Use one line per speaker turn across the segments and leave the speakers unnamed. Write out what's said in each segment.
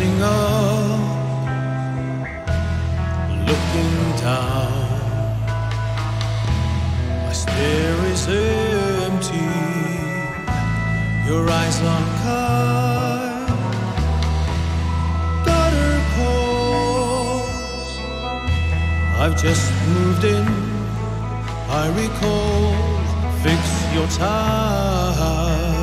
Gazing up, looking down. My stare is empty, your eyes unkind. Gutter pause. I've just moved in. I recall. Fix your tie.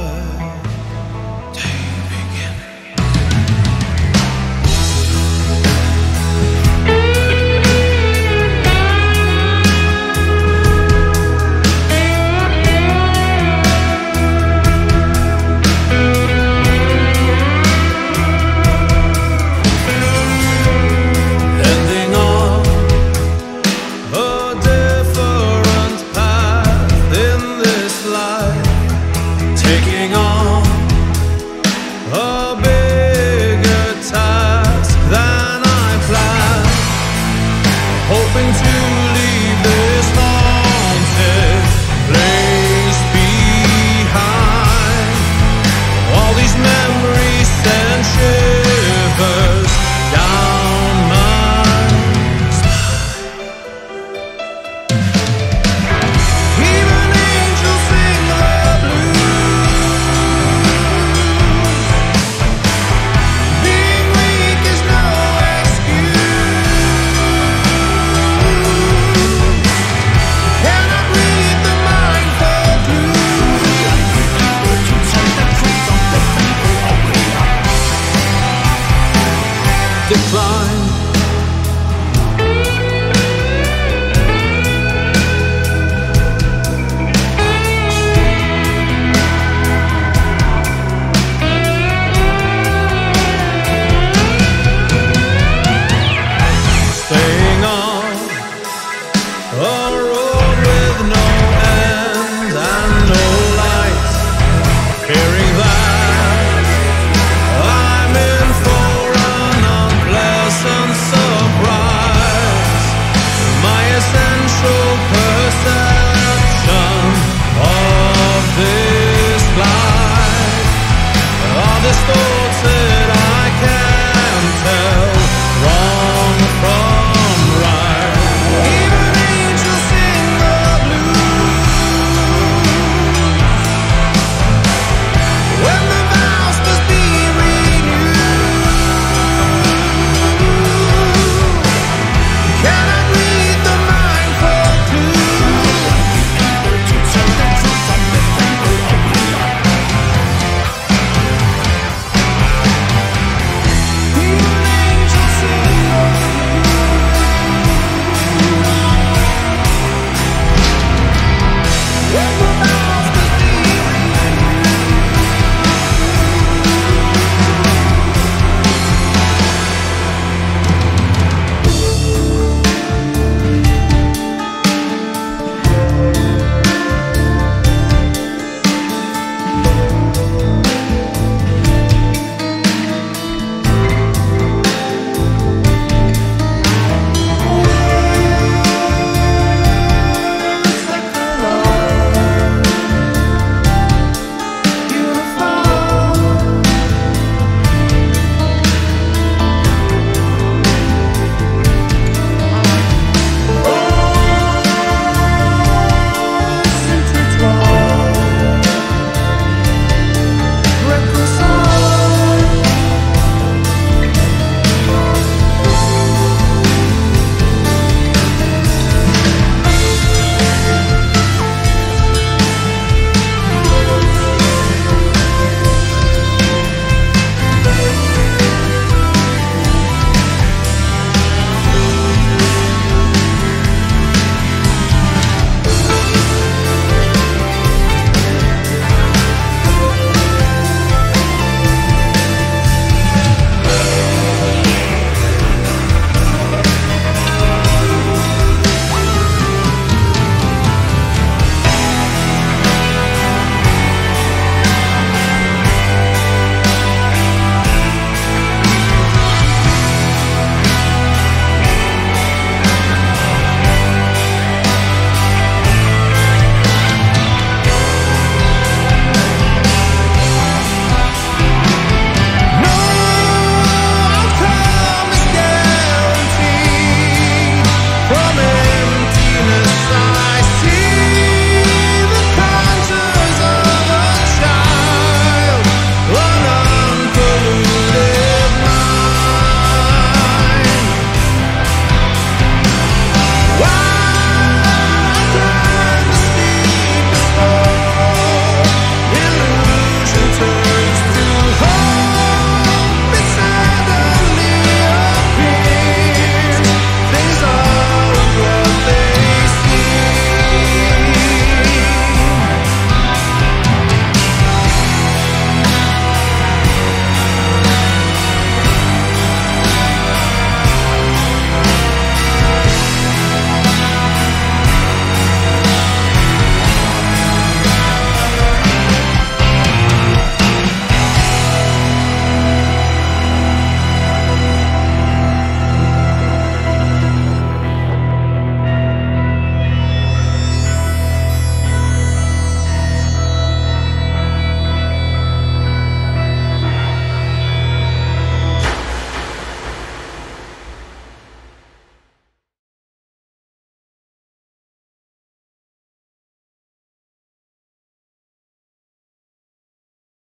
decline.